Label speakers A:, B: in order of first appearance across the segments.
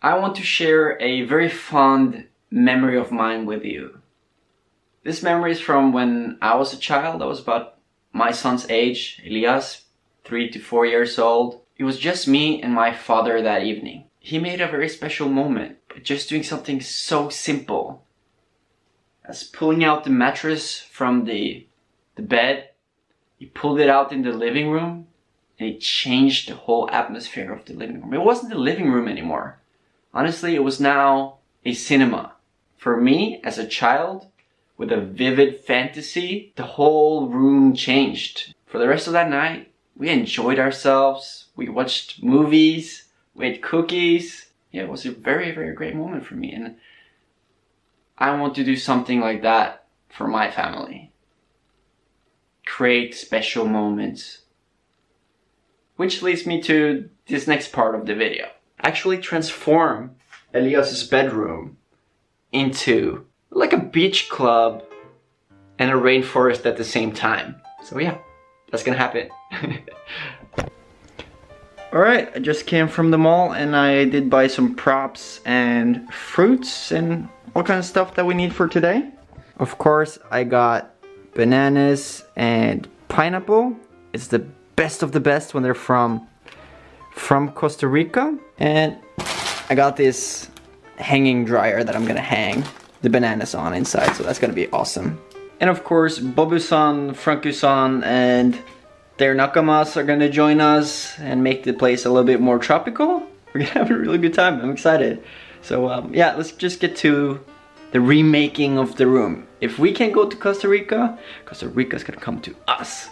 A: I want to share a very fond memory of mine with you. This memory is from when I was a child. I was about my son's age, Elias, three to four years old. It was just me and my father that evening. He made a very special moment by just doing something so simple as pulling out the mattress from the, the bed. He pulled it out in the living room and it changed the whole atmosphere of the living room. It wasn't the living room anymore. Honestly, it was now a cinema. For me, as a child, with a vivid fantasy, the whole room changed. For the rest of that night, we enjoyed ourselves. We watched movies. We ate cookies. Yeah, it was a very, very great moment for me. And I want to do something like that for my family. Create special moments. Which leads me to this next part of the video. Actually transform Elias's bedroom into like a beach club and a rainforest at the same time. So yeah, that's gonna happen. Alright, I just came from the mall and I did buy some props and fruits and all kind of stuff that we need for today. Of course, I got bananas and pineapple. It's the best of the best when they're from from Costa Rica. And I got this hanging dryer that I'm gonna hang the bananas on inside, so that's gonna be awesome. And of course, Bobusan, Frankusan, and their nakamas are gonna join us and make the place a little bit more tropical. We're gonna have a really good time, I'm excited. So um, yeah, let's just get to the remaking of the room. If we can go to Costa Rica, Costa Rica's gonna come to us.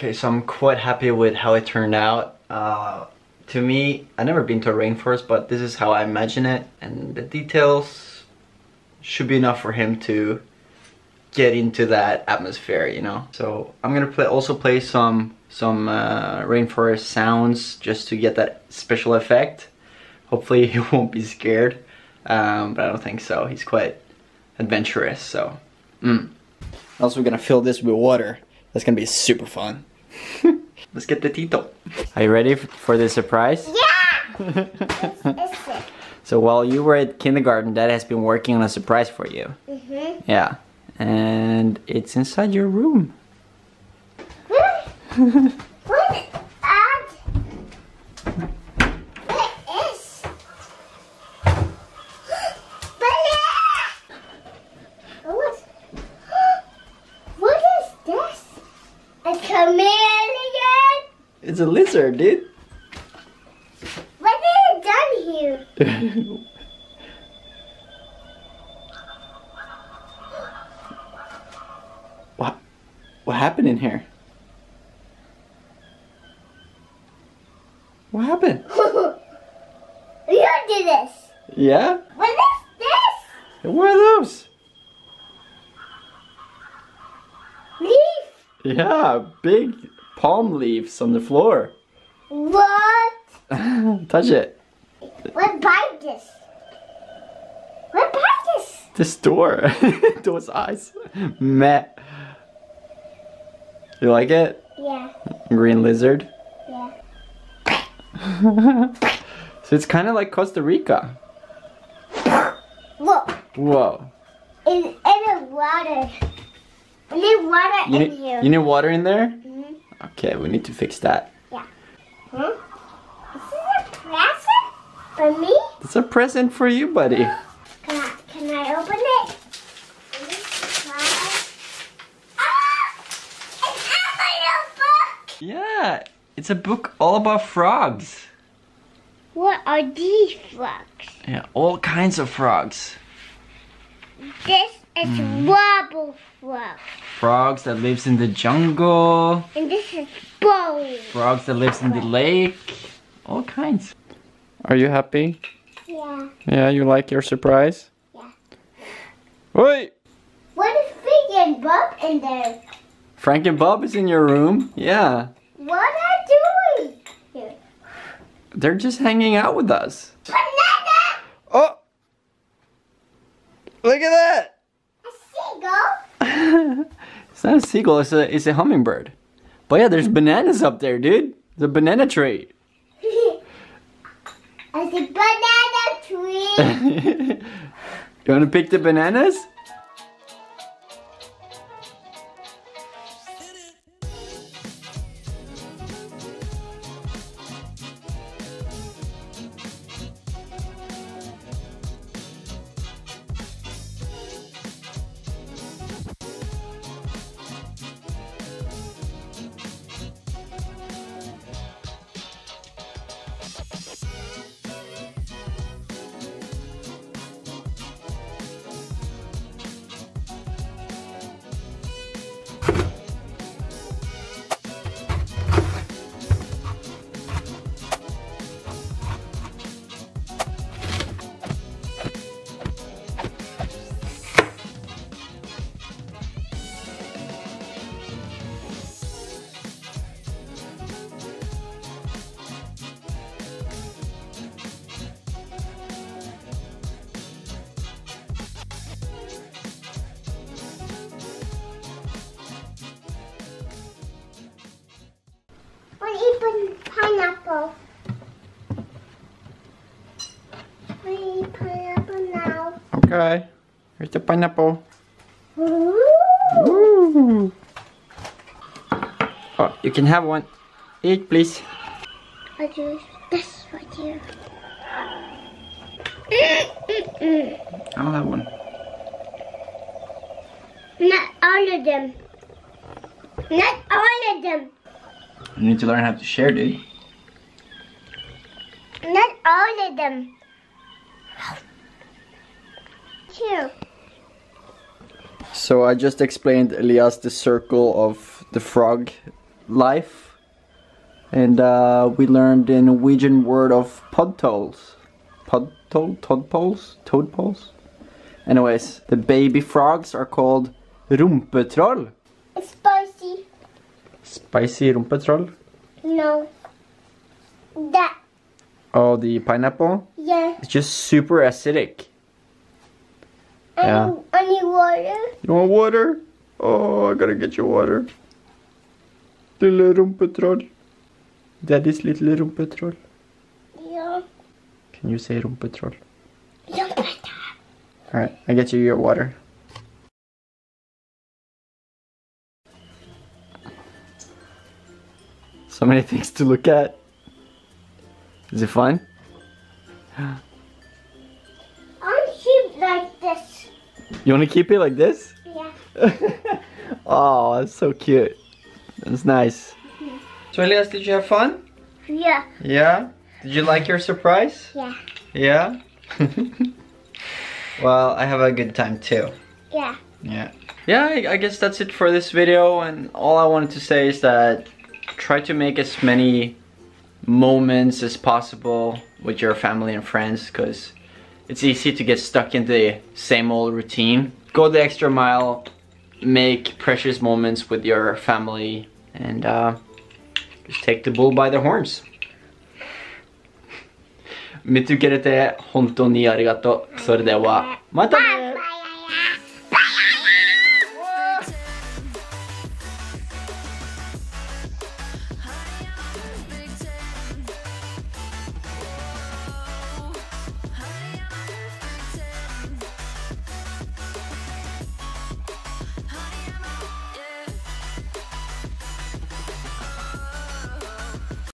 A: Okay, so I'm quite happy with how it turned out. Uh, to me, I've never been to a rainforest, but this is how I imagine it. And the details should be enough for him to get into that atmosphere, you know? So I'm gonna play, also play some, some uh, rainforest sounds just to get that special effect. Hopefully he won't be scared, um, but I don't think so. He's quite adventurous, so. Mm. Also, we're gonna fill this with water. That's gonna be super fun. Let's get the Tito. Are you ready for the surprise?
B: Yeah!
A: so while you were at kindergarten, Dad has been working on a surprise for you.
B: Mm -hmm.
A: Yeah. And it's inside your room. a lizard, dude.
B: What have you done here?
A: what? What happened in here? What happened?
B: you did this.
A: Yeah?
B: What is this?
A: What are those?
B: Leaf?
A: Yeah, big palm leaves on the floor.
B: What?
A: Touch it.
B: What bite this? What bite this?
A: This door. Those eyes. Meh. You like it?
B: Yeah.
A: Green lizard.
B: Yeah.
A: So it's kind of like Costa Rica.
B: Look.
A: Whoa.
B: In, in the water. I need water
A: You
B: in
A: need,
B: here.
A: you need water in there? Okay, we need to fix that.
B: Huh? Is this a present for me?
A: It's a present for you, buddy.
B: Can I, can I open it? Ah! It's a book!
A: Yeah, it's a book all about frogs.
B: What are these frogs?
A: Yeah, all kinds of frogs.
B: This is
A: Mm.
B: wobble frog.
A: Frogs that lives in the jungle,
B: And this is bowl.
A: frogs that lives in the lake, all kinds. Are you happy?
B: Yeah.
A: Yeah, you like your surprise?
B: Yeah.
A: Wait!
B: What is Frank and Bob in there?
A: Frank and Bob is in your room? Yeah.
B: What are they doing here?
A: They're just hanging out with us.
B: Banana!
A: Oh! Look at that! It's not a seagull, it's a, it's a hummingbird. But yeah, there's bananas up there, dude. The banana tree.
B: It's a banana tree.
A: you wanna pick the bananas? Here's the pineapple.
B: Ooh.
A: Oh, you can have one. Eat, please.
B: I do this right here.
A: I'll have one.
B: Not all of them. Not all of them.
A: You need to learn how to share, dude.
B: Not all of them. Here.
A: So I just explained Elias the circle of the frog life. And uh, we learned the Norwegian word of podtoles. Podtole? Todpoles? Toadpoles? Anyways, the baby frogs are called rumpetroll.
B: Spicy.
A: Spicy rumpetroll.
B: No. That.
A: Oh, the pineapple?
B: Yeah.
A: It's just super acidic.
B: I
A: Yeah.
B: need, I need water.
A: You want water? Oh, I gotta get you water. Little rumpetroll. Daddy's little rumpetroll.
B: Yeah.
A: Can you say rumpetroll?
B: Yeah.
A: Uh, Alright, I get you your water. So many things to look at. Is it fun? You want to keep it like this?
B: Yeah.
A: oh, that's so cute. That's nice. So Elias, did you have fun?
B: Yeah.
A: Yeah? Did you like your surprise?
B: Yeah.
A: Yeah? well, I have a good time too.
B: Yeah.
A: Yeah. Yeah, I, I guess that's it for this video and all I wanted to say is that try to make as many moments as possible with your family and friends because it's easy to get stuck in the same old routine. Go the extra mile, make precious moments with your family, and uh, just take the bull by the horns. Mitsukere hontou ni arigato. Sore dewa, mata